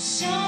So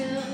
to